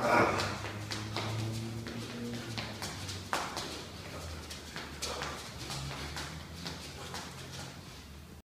Amen.